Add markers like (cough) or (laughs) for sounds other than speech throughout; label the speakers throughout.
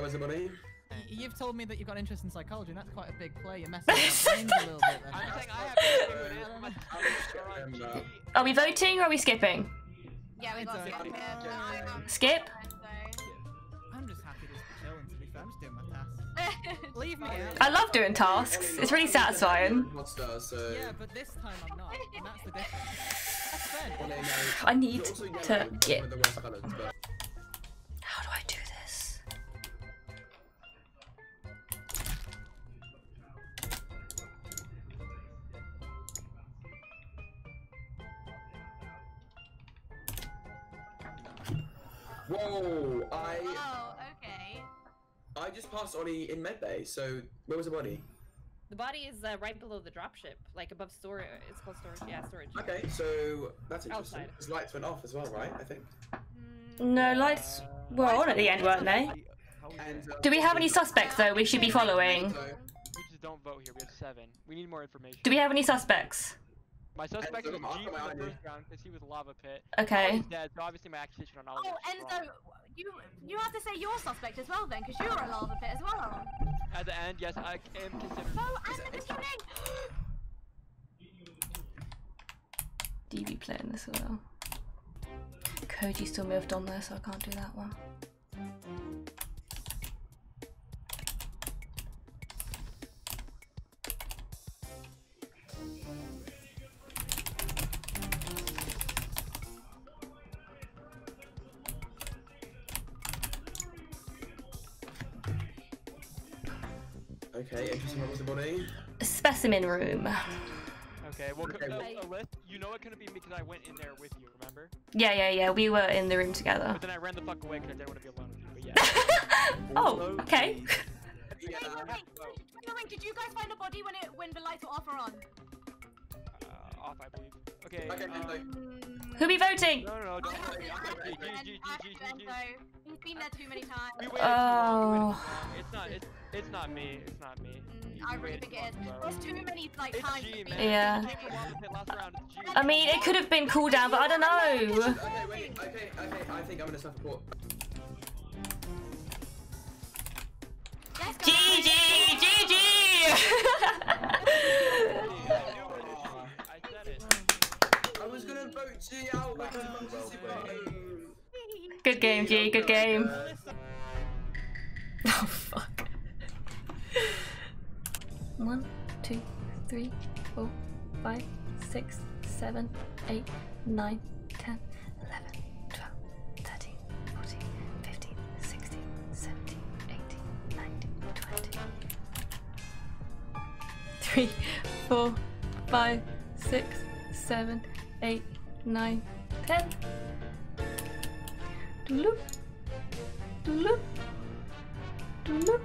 Speaker 1: Where was the
Speaker 2: You've told me that you've got an interest in psychology, and that's quite a big play. You're messing (laughs) with my brains a little bit. Then.
Speaker 3: I'm saying I have no idea who it is. My RNG.
Speaker 1: uh,
Speaker 4: Are we voting or are we skipping?
Speaker 5: Yeah, we got
Speaker 2: It's
Speaker 5: skip. Yeah.
Speaker 4: Skip?
Speaker 2: I'm just happy just to chilling. To be fair, I'm just doing my tasks. (laughs) Leave me out.
Speaker 4: I love doing tasks. It's really satisfying.
Speaker 1: Monster, so.
Speaker 2: Yeah, but this time I'm not, and that's the difference. That's fair.
Speaker 1: Well, no, no,
Speaker 4: I need
Speaker 1: you're also yellow,
Speaker 4: to
Speaker 1: one
Speaker 4: get.
Speaker 1: Whoa! I
Speaker 5: Oh, okay.
Speaker 1: I just passed Ollie in medbay. So where was the body?
Speaker 6: The body is uh, right below the dropship, like above storage. It's called storage. Yeah, storage.
Speaker 1: Okay, so that's interesting.
Speaker 6: Outside.
Speaker 1: His lights went off as well, right? I think.
Speaker 4: No, lights were on at the end, weren't they?
Speaker 1: And, uh,
Speaker 4: Do we have any suspects though we should be following?
Speaker 3: We just don't vote here. We have seven. We need more information.
Speaker 4: Do we have any suspects?
Speaker 3: My suspect is
Speaker 1: Enzo, I'll
Speaker 3: G
Speaker 1: come
Speaker 3: from the first round because he was lava pit.
Speaker 4: Okay.
Speaker 3: He's dead, so obviously my accusation on Ollie
Speaker 5: Oh,
Speaker 3: is
Speaker 5: Enzo,
Speaker 3: uh,
Speaker 5: you you have to say your suspect as well then, because you're a lava pit as well.
Speaker 3: At the end, yes, I am considered.
Speaker 5: Oh, and at the beginning.
Speaker 4: DB playing this as well. Koji still moved on there, so I can't do that one.
Speaker 1: Okay, interesting. What was the body?
Speaker 4: Specimen room.
Speaker 3: Okay, well,
Speaker 1: Okay,
Speaker 3: uh,
Speaker 1: well-
Speaker 3: Alyth, you know it couldn't be because I went in there with you, remember?
Speaker 4: Yeah, yeah, yeah. We were in the room together.
Speaker 3: But then I ran the fuck away because I didn't want to be alone with you. But yeah.
Speaker 4: oh, okay.
Speaker 1: Yeah.
Speaker 5: Wait, wait, wait. Wait, wait, Did you guys find a body when it when the lights were off or on?
Speaker 3: Uh, off, I believe. Okay.
Speaker 1: Okay,
Speaker 3: um,
Speaker 4: Who be voting?
Speaker 3: No, no, no.
Speaker 5: I
Speaker 3: Don't
Speaker 5: have I have to,
Speaker 3: G, G,
Speaker 5: and
Speaker 3: G,
Speaker 5: I have
Speaker 3: G,
Speaker 5: to,
Speaker 3: G, G.
Speaker 5: Enzo. He's been there too many times.
Speaker 3: We waited too long.
Speaker 4: Oh.
Speaker 3: too. It's not. It's, it's not me. It's not me.
Speaker 5: Mm, I really
Speaker 3: waited
Speaker 5: think
Speaker 3: too
Speaker 5: it is.
Speaker 3: long, bro.
Speaker 5: There's too many like
Speaker 3: It's
Speaker 5: times.
Speaker 3: G, man.
Speaker 4: Yeah.
Speaker 3: He came from lava pit last round. It's G.
Speaker 4: I mean, it could have been cooldown, but I don't know.
Speaker 1: Okay, wait. Okay, okay. I think I'm gonna self report.
Speaker 4: GG. GG.
Speaker 3: I knew it. I said it.
Speaker 1: I was gonna
Speaker 4: good game, G. Good game. (laughs) Oh fuck. One, two, three, four, five, six, seven, eight, nine, ten, eleven, twelve, thirteen, fourteen, fifteen, sixteen, seventeen, eighteen, nineteen, twenty. Three, four, five, six, seven, eight, nine, ten. Dooloop. Dooloop. Dooloop.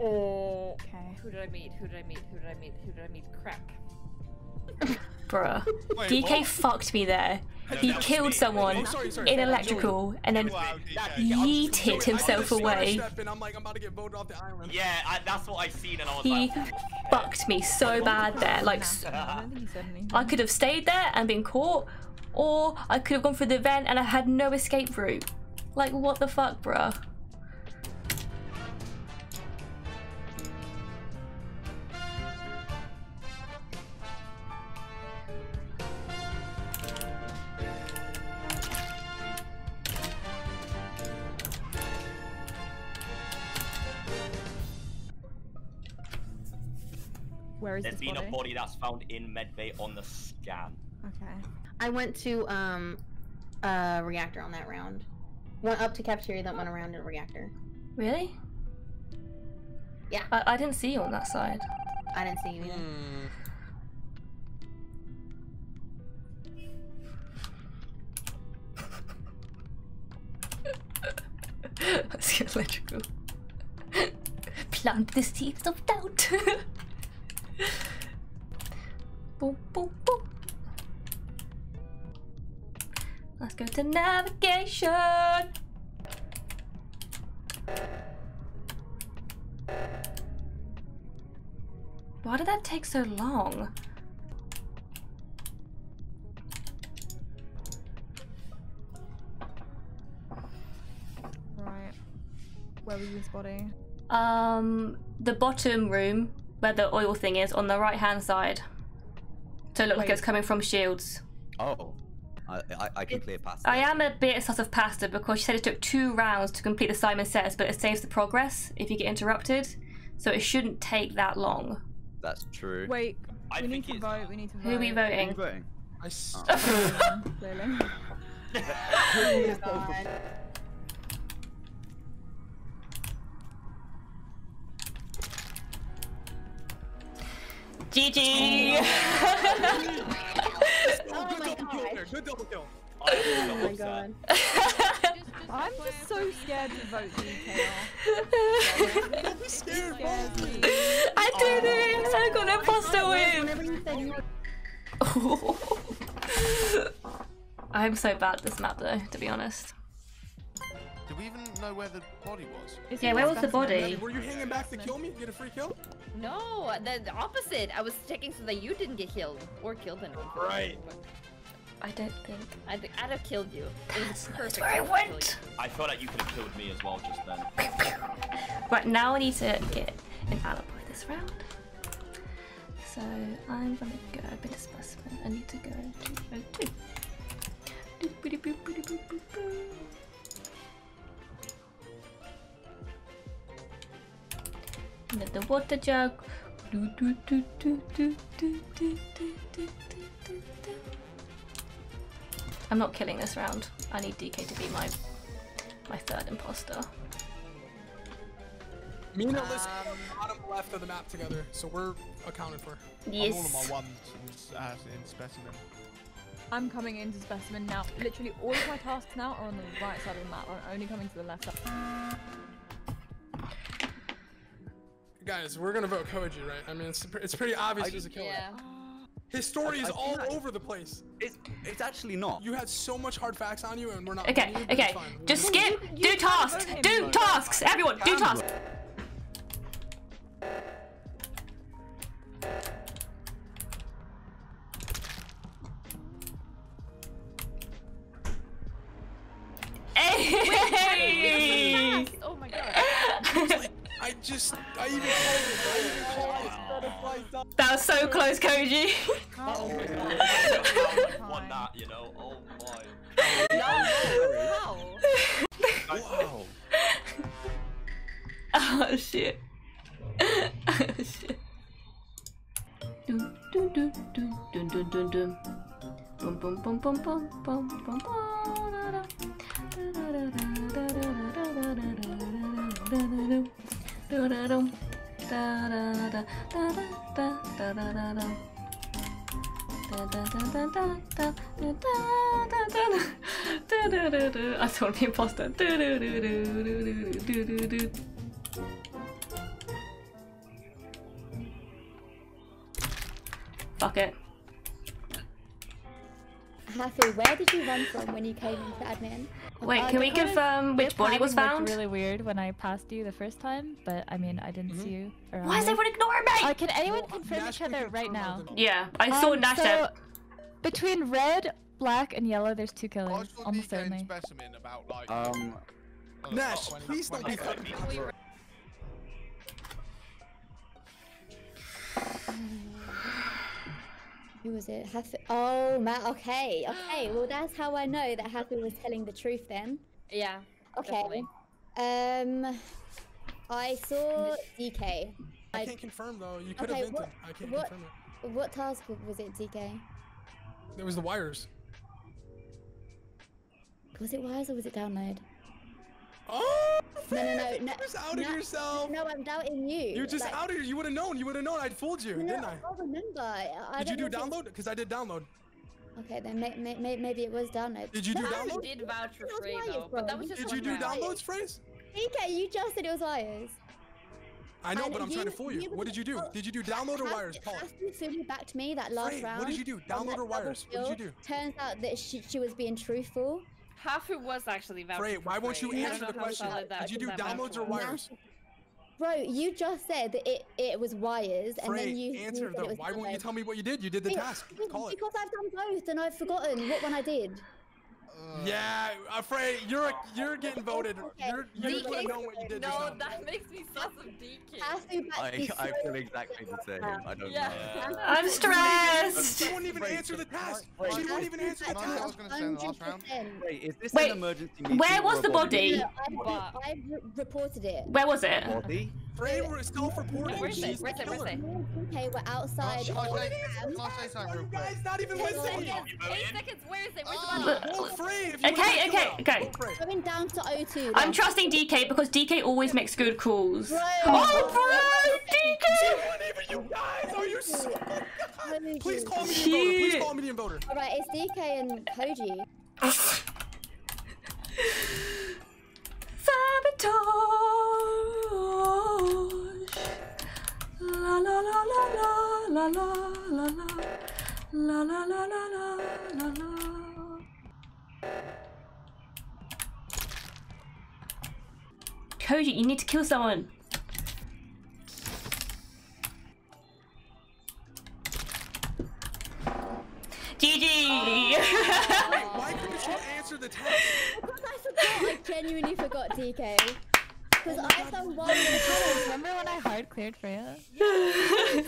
Speaker 6: Uh, okay. Who did I meet? Who did I meet? Who did I meet? Who did I meet? Crap. (laughs)
Speaker 4: Bruh.
Speaker 7: Wait,
Speaker 4: DK
Speaker 7: what?
Speaker 4: fucked me there. He
Speaker 7: that
Speaker 4: killed
Speaker 7: me.
Speaker 4: someone
Speaker 7: Oh, sorry, sorry.
Speaker 4: in electrical and then
Speaker 7: Wow, DK.
Speaker 4: Uh, yeeted himself away.
Speaker 7: I'm like, I'm about to get voted off the.
Speaker 8: Yeah, I, that's what I seen, and I was
Speaker 4: He
Speaker 8: like,
Speaker 4: fucked me so bad there. Like, s- (laughs)
Speaker 2: I don't think he said anything.
Speaker 4: I could have stayed there and been caught, or I could have gone through the vent and I had no escape route. Like, what the fuck, bruh?
Speaker 9: Where is
Speaker 8: there's
Speaker 9: this
Speaker 8: been
Speaker 9: body?
Speaker 8: a body that's found in medbay on the scan.
Speaker 9: Okay.
Speaker 10: I went to um uh reactor on that round. Went up to cafeteria, then went around to reactor.
Speaker 4: Really?
Speaker 10: Yeah.
Speaker 4: I, I didn't see you on that side.
Speaker 10: I didn't see you either.
Speaker 7: Hmm. (laughs)
Speaker 4: Let's get electrical. (laughs) Plant the seeds of doubt. (laughs) boom, boom, boom. Let's go to navigation. Why did that take so long?
Speaker 9: Right. Where was this body?
Speaker 4: Um, the bottom room where the oil thing is on the right hand side. So it looked like it was coming from shields.
Speaker 11: Oh. I, I, I can clear past
Speaker 4: I am a bit sus of pasta because she said it took two rounds to complete the Simon says, but it saves the progress if you get interrupted. So it shouldn't take that long.
Speaker 11: That's true.
Speaker 9: Wait,
Speaker 8: I
Speaker 9: we need to
Speaker 8: it's-
Speaker 9: vote. We need to vote.
Speaker 4: Who are we
Speaker 11: Who are
Speaker 4: voting?
Speaker 11: you voting?
Speaker 7: I (laughs) s-
Speaker 11: Oh.
Speaker 9: Clearly. (laughs) (laughs)
Speaker 4: GG!
Speaker 10: Oh (laughs)
Speaker 7: good oh
Speaker 10: my
Speaker 7: double kill
Speaker 10: god.
Speaker 7: there. Good double kill.
Speaker 8: I was
Speaker 10: Oh
Speaker 8: so
Speaker 10: my oh,
Speaker 8: upset. (laughs)
Speaker 10: god.
Speaker 9: I'm just so scared to vote DK (laughs)
Speaker 7: Don't be scared, bro.
Speaker 9: off. Scares me.
Speaker 4: I did it! Oh. I got an imposter win!
Speaker 10: Whenever you said no,
Speaker 4: I'm so bad at this map though, to be honest.
Speaker 12: Do we even know where the body was?
Speaker 9: Is
Speaker 4: Yeah, where was the
Speaker 9: specimen?
Speaker 4: body?
Speaker 7: Were you hanging back to kill me? Get a free kill?
Speaker 6: No, the, the opposite. I was checking so that you didn't get killed or killed anyone.
Speaker 7: Right.
Speaker 4: I don't think.
Speaker 6: I'd, I'd have killed you. It was perfect.
Speaker 4: where I
Speaker 6: time to kill
Speaker 4: went.
Speaker 8: I feel like you could have killed me as well just then.
Speaker 4: Right, now I need to get an alibi this round. So I'm gonna go a bit of specimen. I need to go to O2. Another water jug. Do, do, do, do, do, do, do, do, do, do, do. I'm not killing this round. I need DK to be my my third imposter.
Speaker 7: Me and Alyssa are on the bottom left of the map together, so we're accounted for. Yes.
Speaker 12: I'm all of my ones in, uh, in specimen.
Speaker 9: I'm coming into specimen now. Literally all of my tasks now are on the right side of the map. I'm only coming to the left side.
Speaker 7: Guys, we're gonna vote Koji, right? I mean, it's, it's pretty obvious he's a killer.
Speaker 6: Yeah.
Speaker 7: His story
Speaker 11: I-
Speaker 7: is all
Speaker 11: I-
Speaker 7: over the place.
Speaker 11: It's, it's actually not.
Speaker 7: You had so much hard facts on you, and we're not.
Speaker 4: Okay,
Speaker 7: voting you, but it's
Speaker 4: okay. Just skip. Do tasks. Do tasks. Everyone, do tasks.
Speaker 7: Just, I even called it. I even called it.
Speaker 4: That was so close, Koji.
Speaker 6: Oh my god.
Speaker 8: Won that, you know? Oh my.
Speaker 6: How?
Speaker 11: Wow.
Speaker 4: Oh shit. oh shit. Dun, dun, dun, dun, dun, dun, dun, dun. Bum, bum, bum, bum, bum, bum, bum, ba, da, da. Da, da, da, da, da, da, da, da, da, da, da, da, I just want imposter. Fuck it.
Speaker 13: Hafu, where did you run from when you came into admin?
Speaker 4: Wait,
Speaker 9: Uh,
Speaker 4: can we
Speaker 9: the kind of-
Speaker 4: confirm which body was
Speaker 9: pattern looked
Speaker 4: found?
Speaker 9: really weird when I passed you the first time, but I mean, I didn't see you. Around
Speaker 4: Why is everyone ignoring me?
Speaker 9: Uh, can anyone
Speaker 7: Well,
Speaker 9: confirm each
Speaker 7: Nash, we
Speaker 9: other right now?
Speaker 4: Yeah, I saw
Speaker 9: Um,
Speaker 4: Nash
Speaker 9: so,
Speaker 4: there.
Speaker 9: Between red, black, and yellow, there's two
Speaker 12: I
Speaker 9: killers, almost certainly.
Speaker 12: specimen about like.
Speaker 11: Um,
Speaker 12: don't know,
Speaker 7: Nash,
Speaker 12: 20
Speaker 7: please don't be
Speaker 13: Who was it? Hafu. Oh, Matt. Okay, okay. Well, that's how I know that Hafu was telling the truth then.
Speaker 6: Yeah.
Speaker 13: Okay.
Speaker 6: Definitely.
Speaker 13: Um, I saw DK.
Speaker 7: I
Speaker 13: I-
Speaker 7: can't confirm though. You could
Speaker 13: Okay,
Speaker 7: have
Speaker 13: what-
Speaker 7: vented. I can't
Speaker 13: what-
Speaker 7: confirm it.
Speaker 13: What task was it, DK?
Speaker 7: It was the wires.
Speaker 13: Was it wires or was it download?
Speaker 7: Oh!
Speaker 13: No, no, no,
Speaker 7: You
Speaker 13: no.
Speaker 7: just outed
Speaker 13: no,
Speaker 7: yourself.
Speaker 13: No, I'm doubting you.
Speaker 7: You just
Speaker 13: like,
Speaker 7: outed. You would have known. You would have known. I'd fooled you,
Speaker 13: No,
Speaker 7: didn't
Speaker 13: I
Speaker 7: I?
Speaker 13: can't remember. I, I
Speaker 7: Did you
Speaker 13: don't
Speaker 7: do
Speaker 13: know if it's-
Speaker 7: download? Because I did download.
Speaker 13: Okay, then may, may, may, maybe it was download.
Speaker 7: Did you do
Speaker 13: No,
Speaker 6: I
Speaker 7: download?
Speaker 6: did vouch for
Speaker 13: That was
Speaker 6: Frey though, but that was just
Speaker 7: Did you do
Speaker 6: round.
Speaker 7: downloads, phrase?
Speaker 13: DK, you just said it was wires.
Speaker 7: I know,
Speaker 13: And
Speaker 7: but I'm trying to fool you.
Speaker 13: you
Speaker 7: What did you do?
Speaker 13: oh,
Speaker 7: Did you do download or wires? Paul.
Speaker 13: Has to send me back to me that last
Speaker 7: Frey,
Speaker 13: round.
Speaker 7: what did you do? Download or
Speaker 13: double
Speaker 7: wires? What did you do?
Speaker 13: Turns out that she, she was being truthful.
Speaker 6: Hafu was actually vouching
Speaker 7: Frey, why won't you
Speaker 6: Frey.
Speaker 7: Answer the question?
Speaker 6: solid that-
Speaker 7: Did you do downloads or
Speaker 6: was.
Speaker 7: wires?
Speaker 13: Bro, you just said that it, it was wires, and then you you
Speaker 7: answer
Speaker 13: said it
Speaker 7: them.
Speaker 13: was
Speaker 7: Why won't you tell me what you did? You did the
Speaker 13: Wait,
Speaker 7: task.
Speaker 13: because-
Speaker 7: Call it.
Speaker 13: Because I've done both, and I've forgotten what one I did.
Speaker 7: Uh, yeah, afraid you're you're getting voted.
Speaker 13: Okay.
Speaker 7: You're you
Speaker 13: would
Speaker 7: have known what you did.
Speaker 6: No, that makes me sus of DK.
Speaker 13: Like,
Speaker 11: I feel exactly the same. I don't (laughs)
Speaker 6: yeah.
Speaker 11: know.
Speaker 4: I'm stressed.
Speaker 7: She won't even answer the test. She won't even answer the
Speaker 12: test. I was gonna say in the last round.
Speaker 11: Wait, is this
Speaker 4: Wait,
Speaker 11: an emergency meeting?
Speaker 4: Where was the body?
Speaker 13: Yeah, I, I reported it.
Speaker 4: Where was it?
Speaker 11: Body.
Speaker 7: Frey, we're
Speaker 6: still
Speaker 7: for porting.
Speaker 6: Where's it? Where's it?
Speaker 13: Where's it? Okay, we're outside.
Speaker 12: Oh, oh, oh,
Speaker 7: you guys not even listening.
Speaker 6: Eight seconds. Where is it? Where's the body?
Speaker 4: Look,
Speaker 7: Vote Frey if you
Speaker 4: Okay, okay, okay.
Speaker 7: Vote Frey.
Speaker 13: Going down to O2.
Speaker 4: I'm trusting DK because DK always makes good calls.
Speaker 13: Bro.
Speaker 4: Oh, bro, DK!
Speaker 7: wouldn't you guys. Are you so?
Speaker 13: Koji.
Speaker 7: Please call me the voter. Please call me the voter.
Speaker 13: Alright, it's DK and Koji.
Speaker 4: Sabotage. La la la la la la la la la la la la la la la. Koji, you need to kill someone. GG!
Speaker 7: Why couldn't you answer the task?
Speaker 13: Because I forgot, I genuinely forgot DK. Because I've done one with the challenge.
Speaker 9: Remember when I hard cleared Freya? (laughs)